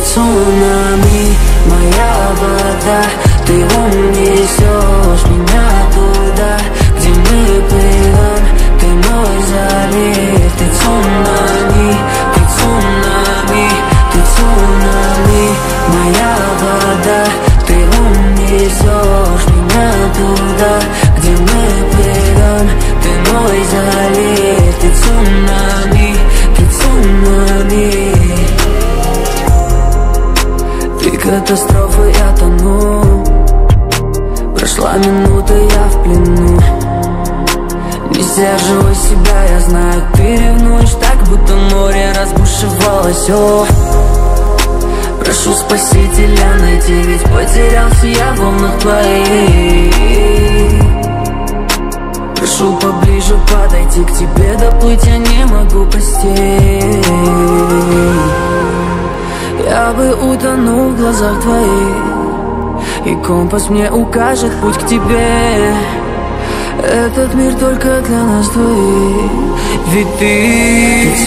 цунами, моя вода. Ты унесешь меня туда, где мы плывем. Ты мой залив, ты цунами, ты цунами Ты цунами, моя вода Ты унесешь меня туда, ты катастрофа, я тону. Прошла минута, я в плену. Не сдерживай себя, я знаю, ты ревнуешь Так, будто море разбушевалось, о Прошу спасителя найти, ведь потерялся я в волнах твоих бы утонул в глазах твоих И компас мне укажет путь к тебе. Этот мир только для нас двоих Ведь ты, ты